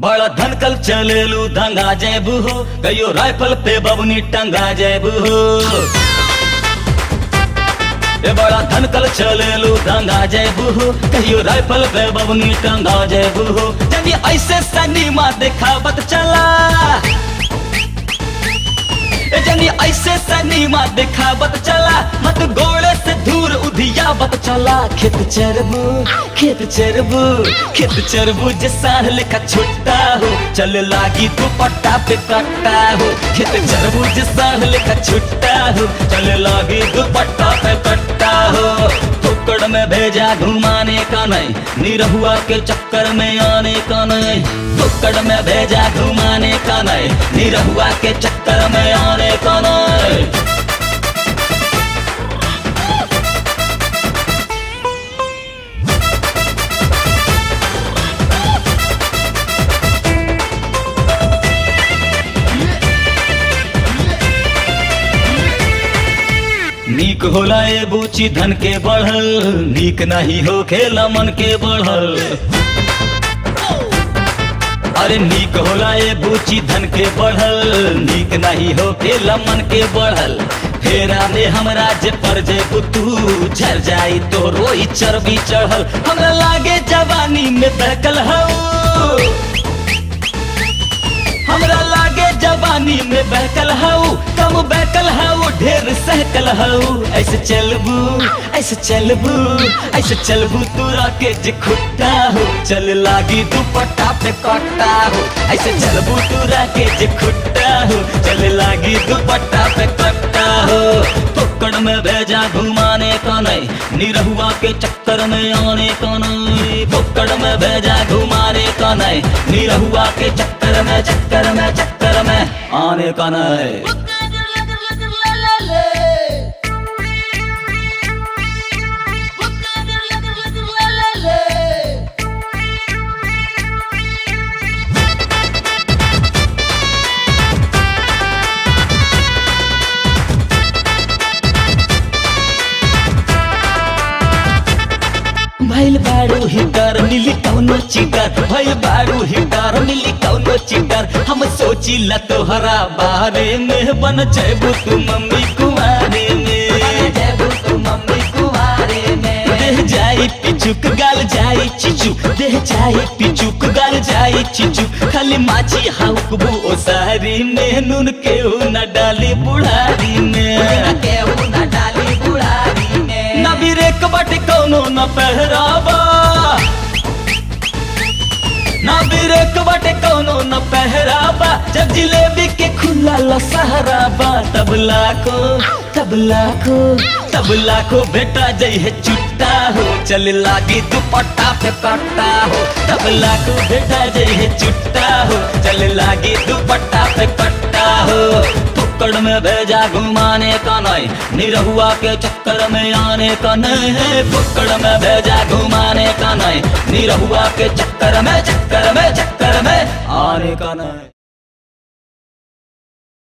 बड़ा धनकल चलेलू दंगा जेबू हो। कहियो राइफल पे बबनी टंगा जेबू हो। ए बड़ा धनकल चलेलू दंगा जेबू हो। कहियो राइफल पे बबनी टंगा जेबू हो। जब ये ऐसे सनीमा देखावत चला। जनी ऐसे सनीमा देखावत चला। मत गोड़े से दूर उधियावत चला, खेत चरबू खेत चरबू खेत चरबू जे साढ़ लेखा छुट्टा हो। चल लागी दुपट्टा पे कट्टा हो, खेत चरबू जे साढ़ लेखा छुट्टा हो। चल लागी दुपट्टा पे कट्टा हो। टुकड़ में भेजा घुमाने का नहीं, निरहुआ के चक्कर में आने का नहीं। टुकड़ में भेजा घुमाने का नहीं, निरहुआ के चक्कर में आने का नहीं। नीक होला ए बूची धन के बढ़ल, नीक नहीं हो खेला मन के बढ़ल। अरे नीक होला ए बूची धन के बढ़ल, नीक नहीं हो खेला मन के बढ़ल। फेरा में हमरा जे पर जे तू झर जाई तो रोई चर्बी चढ़ल। हमरा लागे जवानी में बहकल हो। हमरा लागे जवानी में बहकल हऊ कम बहकल हऊ ढेर सहकल हऊ ऐसे चलबू ऐसे चलबू ऐसे चलबू तोरा के जे खुट्टा हो। चल लागी दुपट्टा पे कट्टा हो। ऐसे चलबू तोरा के जे खुट्टा हो। चल लागी दुपट्टा पे कट्टा हो। पकड़ में भेजा घुमाने का नहीं, निरहुआ के चक्कर में आने का नहीं। पकड़ में भेजा घुमाने का नहीं, निरहुआ के चक्कर में चक्कर में चक्कर में आने का नहीं। भैल बारू हिटर मिली कौनो चिटर। भैल बारू हिटर मिली कौनो चिटर। हम सोची ला तोहरा बारे में। बन जेबू तू मम्मी कुमारे में। जेबू तू मम्मी कुमारे में। देह जाई पिचुक गाल जाई चिचू देह जाई पिचुक गाल जाई चिचू खाली माची हाउकबू ओ सारी में। नून केहू न डाली बुढ़ारी में। न पहरावा। ना बिरेक बटे कौनो न पहराबा जब जिलेबी के खुला ला लसहराबा तबला को तबला को तबला को बेटा जई है चुट्टा हो। चल लागी दुपट्टा पे कट्टा हो। तबला को बेटा जई है चुट्टा हो। चल लागी दुपट्टा पे पट्टा हो। टुकड़ में भेजा घुमाने का नहीं, निरहुआ के चक्कर में आने का नहीं है। फुक्कड़ में भेजा घुमाने का नहीं, निरहुआ के चक्कर में चक्कर में चक्कर में आने का नहीं।